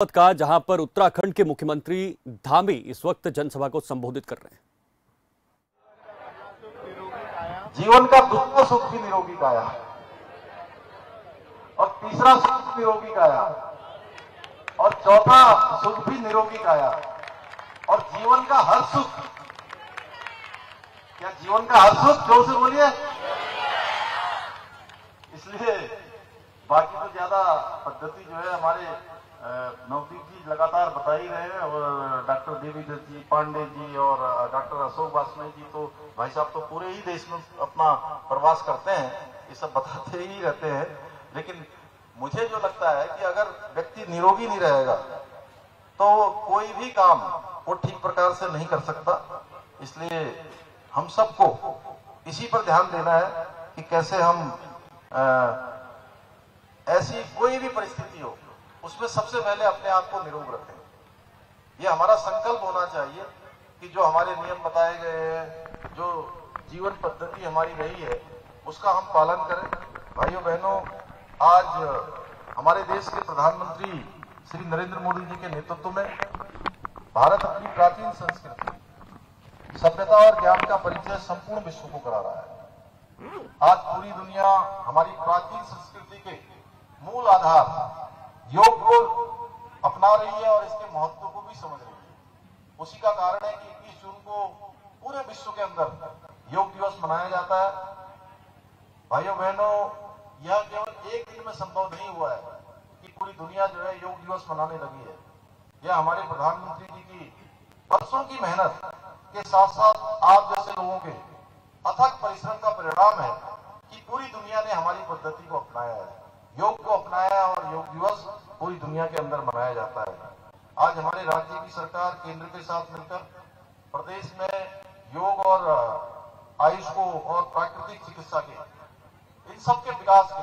का, जहाँ पर उत्तराखंड के मुख्यमंत्री धामी इस वक्त जनसभा को संबोधित कर रहे हैं। जीवन का दूसरा सुख भी निरोगी काया और तीसरा सुख निरोगी काया और चौथा सुख भी निरोगी काया और जीवन का हर सुख। क्या जीवन का हर सुख? ज़ोर से बोलिए। इसलिए बाकी तो ज़्यादा पद्धति जो है हमारे नवदीप जी लगातार बता ही। रहे हैं और डॉक्टर देवीदत्त जी पांडे जी और डॉक्टर अशोक वासने जी तो भाई साहब तो पूरे ही देश में अपना प्रवास करते हैं ये सब बताते ही रहते हैं। लेकिन मुझे जो लगता है कि अगर व्यक्ति निरोगी नहीं रहेगा तो कोई भी काम वो ठीक प्रकार से नहीं कर सकता। इसलिए हम सबको इसी पर ध्यान देना है कि कैसे हम अ, ऐसी कोई भी परिस्थिति हो उसमें सबसे पहले अपने आप को निरोग रखें। ये हमारा संकल्प होना चाहिए कि जो हमारे नियम बताए गए हैं, जो जीवन पद्धति हमारी रही है, उसका हम पालन करें। भाइयों, बहनों, आज हमारे देश के प्रधानमंत्री श्री नरेंद्र मोदी जी के नेतृत्व में भारत अपनी प्राचीन संस्कृति, सभ्यता और ज्ञान का परिचय संपूर्ण विश्व को करा रहा है। आज पूरी दुनिया हमारी प्राचीन संस्कृति के मूल आधार योग को अपना रही है और इसके महत्व को भी समझ रही है। उसी का कारण है कि 21 जून को पूरे विश्व के अंदर योग दिवस मनाया जाता है। भाइयों बहनों, यह केवल एक दिन में संभव नहीं हुआ है कि पूरी दुनिया जो है योग दिवस मनाने लगी है। यह हमारे प्रधानमंत्री जी की वर्षों की मेहनत के साथ साथ आप जैसे लोगों के अथक परिश्रम का परिणाम है कि पूरी दुनिया ने हमारी पद्धति को अपनाया है। योग को अपनाया और योग दिवस पूरी दुनिया के अंदर मनाया जाता है। आज हमारे राज्य की सरकार केंद्र के साथ मिलकर प्रदेश में योग और आयुष को और प्राकृतिक चिकित्सा के, इन सब के विकास के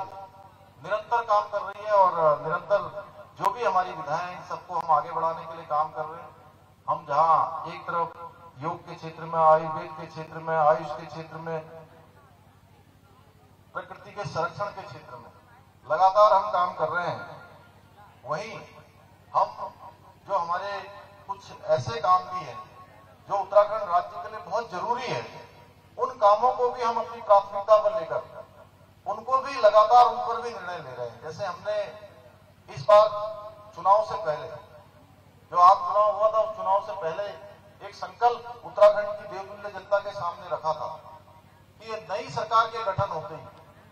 निरंतर काम कर रही है और निरंतर जो भी हमारी विधाएँ इन सबको हम आगे बढ़ाने के लिए काम कर रहे हैं। हम जहाँ एक तरफ़ योग के क्षेत्र में, आयुर्वेद के क्षेत्र में, आयुष के क्षेत्र में, प्रकृति के संरक्षण के क्षेत्र में लगातार हम काम कर रहे हैं। वहीं हम जो हमारे कुछ ऐसे काम भी हैं, जो उत्तराखंड राज्य के लिए बहुत ज़रूरी है, उन कामों को भी हम अपनी प्राथमिकता पर लेकर उनको भी लगातार उन पर भी निर्णय ले रहे हैं। जैसे हमने इस बार चुनाव से पहले, जो आप चुनाव हुआ था, उस चुनाव से पहले एक संकल्प उत्तराखंड की देवतुल्य जनता के सामने रखा था कि ये नई सरकार के गठन होते ही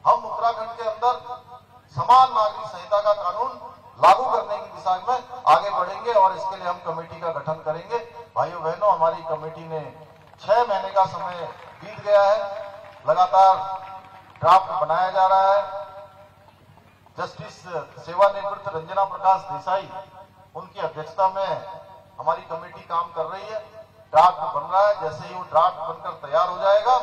हम उत्तराखंड के अंदर समान नागरिक संहिता का कानून लागू करने की दिशा में आगे बढ़ेंगे और इसके लिए हम कमेटी का गठन करेंगे। भाइयों, बहनों, हमारी कमेटी ने छह महीने का समय बीत गया है। लगातार ड्राफ्ट बनाया जा रहा है। जस्टिस सेवानिवृत्त रंजना प्रकाश देसाई, उनकी अध्यक्षता में हमारी कमेटी काम कर रही है। ड्राफ्ट बन रहा है। जैसे ही वो ड्राफ्ट बनकर तैयार हो जाएगा,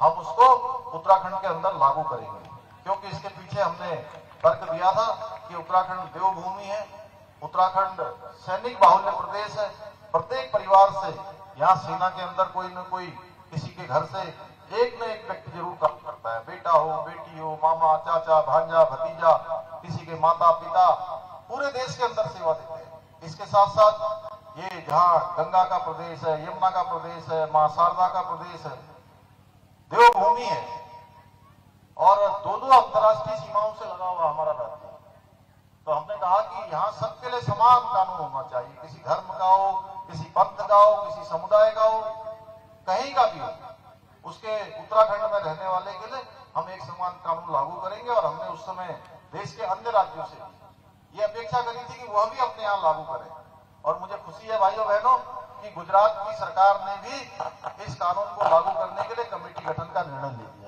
हम उसको उत्तराखंड के अंदर लागू करेंगे। क्योंकि इसके पीछे हमने तर्क दिया था कि उत्तराखंड देवभूमि है, उत्तराखंड सैनिक बाहुल्य प्रदेश है, प्रत्येक परिवार से यहाँ सेना के अंदर कोई न कोई किसी के घर से एक न एक व्यक्ति ज़रूर काम करता है। बेटा हो, बेटी हो, मामा, चाचा, भांजा, भतीजा, किसी के माता पिता पूरे देश के अंदर सेवा देते हैं। इसके साथ साथ ये जहाँ गंगा का प्रदेश है, यमुना का प्रदेश है, माँ शारदा का प्रदेश है, देवभूमि है। और दो दो अंतर्राष्ट्रीय सीमाओं से लगा हुआ हमारा राज्य तो हमने कहा कि यहाँ सबके लिए समान कानून होना चाहिए। किसी धर्म का हो, किसी पंथ का हो, किसी समुदाय का हो, कहीं का भी हो। उसके उत्तराखंड में रहने वाले के लिए हम एक समान कानून लागू करेंगे और हमने उस समय देश के अन्य राज्यों से ये अपेक्षा करी थी कि वह भी अपने यहाँ लागू करें। और मुझे खुशी है भाइयों बहनों कि गुजरात की सरकार ने भी इस कानून को लागू करने के लिए कमेटी गठन का निर्णय ले लिया।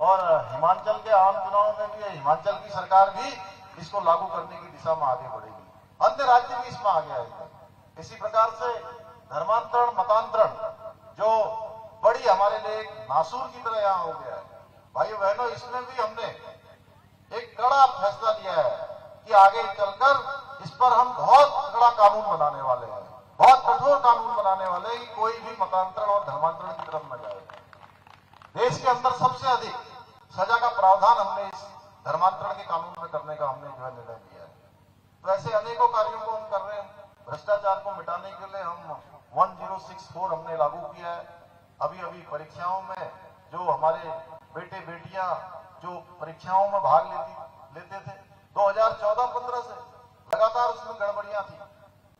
और हिमाचल के आम चुनाव में भी, हिमाचल की सरकार भी इसको लागू करने की दिशा में आगे बढ़ेगी। अन्य राज्य भी इसमें आगे आएँगे। इसी प्रकार से धर्मांतरण, मतांतरण जो बड़ी हमारे लिए नासूर की तरह यहाँ हो गया है। भाइयों बहनों, इसमें भी हमने एक कड़ा फैसला लिया है कि आगे चलकर इस पर हम बहुत कड़ा कानून बनाने वाले हैं। बहुत कठोर कानून बनाने वाले हैं कि कोई भी मतांतरण और धर्मांतरण की तरफ़ न जाए। देश के अंदर सबसे अधिक सजा का प्रावधान हमने इस धर्मांतरण के कानून में करने का हमने जो है निर्णय लिया है। तो ऐसे अनेकों कार्यों को हम कर रहे हैं। भ्रष्टाचार को मिटाने के लिए हम 1064 हमने लागू किया है। अभी अभी परीक्षाओं में जो हमारे बेटे बेटियाँ जो परीक्षाओं में भाग लेती, लेते थे 2014-15 से लगातार उसमें गड़बड़ियाँ थी।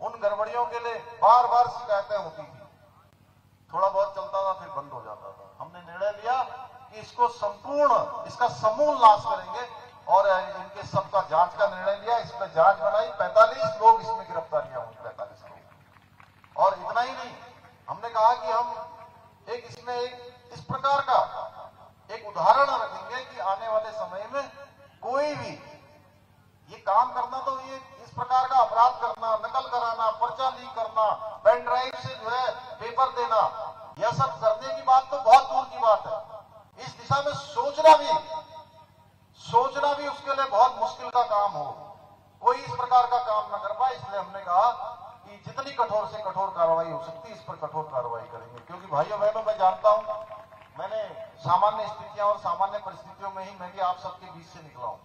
उन गड़बड़ियों के लिए बार बार शिकायतें होती थी थोड़ा बहुत चलता था फिर बंद हो जाता था हमने निर्णय लिया कि इसको संपूर्ण, इसका समूल नाश करेंगे। और इनके सबका जाँच का निर्णय लिया इसमें जाँच बनाई 45 लोग इसमें गिरफ्तारियाँ हुई, पैंतालीस लोग। और इतना ही नहीं, हमने कहा कि हम एक इसमें एक, इस प्रकार का एक उदाहरण रखेंगे कि आने वाले समय में कोई भी, ये काम करना तो ये इस प्रकार का अपराध करना, नकल कराना, पर्चा लीक करना, पेन ड्राइव से जो है, पेपर देना, यह सब करने की बात तो बहुत दूर की बात है। दिशा में सोचना भी सोचना भी उसके लिए बहुत मुश्किल का काम हो। कोई इस प्रकार का काम ना कर पाए, इसलिए हमने कहा कि जितनी कठोर से कठोर कार्रवाई हो सकती है, इस पर कठोर कार्रवाई करेंगे। क्योंकि भाइयों, बहनों, मैं जानता हूँ, मैंने सामान्य स्थितियाँ और सामान्य परिस्थितियों में ही मैं भी आप सबके बीच से निकला हूँ।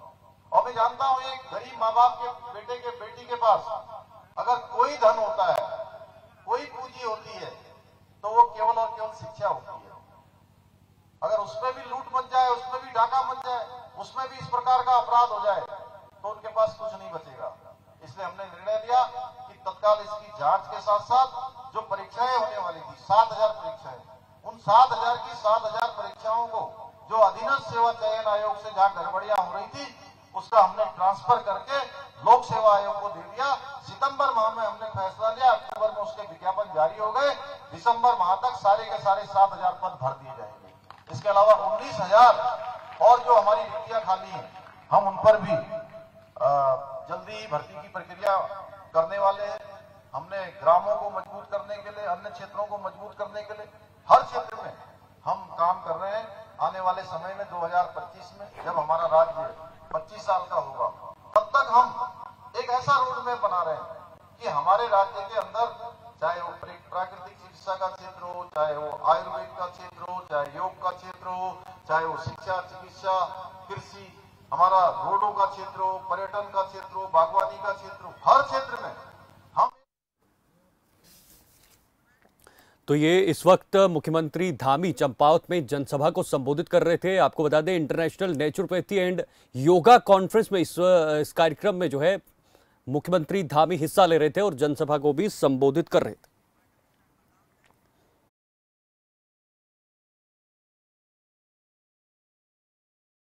और मैं जानता हूँ, एक गरीब माँ बाप के बेटे के बेटी के पास अगर कोई धन होता है, कोई पूंजी होती है तो वो केवल और केवल शिक्षा होती है। अगर उसमें भी लूट मच जाए, उसमें भी डाका मच जाए, उसमें भी इस प्रकार का अपराध हो जाए तो उनके पास कुछ नहीं बचेगा। इसलिए हमने निर्णय लिया कि तत्काल इसकी जाँच के साथ साथ जो परीक्षाएँ होने वाली थी, सात हज़ार परीक्षाएँ, उन सात हज़ार की सात हज़ार परीक्षाओं को जो अधीनस्थ सेवा चयन आयोग से जहाँ गड़बड़ियाँ हो रही थी, उसका हमने ट्रांसफ़र करके लोक सेवा आयोग को दे दिया। सितंबर माह में हमने फैसला लिया, अक्टूबर में उसके विज्ञापन जारी हो गए। दिसंबर माह तक सारे के सारे सात हज़ार पद भर दिए इसके अलावा उन्नीस हज़ार और जो हमारी रिक्तियाँ खाली हैं, हम उन पर भी जल्दी भर्ती की प्रक्रिया करने वाले हमने ग्रामों को मज़बूत करने के लिए, अन्य क्षेत्रों को मज़बूत करने के लिए, हर क्षेत्र में हम काम कर रहे हैं। आने वाले समय में 2025 में, जब हमारा राज्य 25 साल का होगा, तब तक हम एक ऐसा रोड मैप बना रहे हैं कि हमारे राज्य के अंदर, चाहे वो प्राकृतिक चिकित्सा का क्षेत्र हो चाहे वो आयुर्वेद का क्षेत्र हो चाहे योग का क्षेत्र हो शिक्षा चिकित्सा कृषि हमारा रोडों का क्षेत्र हो पर्यटन का क्षेत्र हो बागवानी का क्षेत्र हो हर क्षेत्र में तो ये इस वक्त मुख्यमंत्री धामी चंपावत में जनसभा को संबोधित कर रहे थे। आपको बता दें international naturopathy and yoga conference में इस, इस कार्यक्रम में जो है मुख्यमंत्री धामी हिस्सा ले रहे थे और जनसभा को भी संबोधित कर रहे थे।